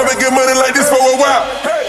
I've been getting money like this for a while.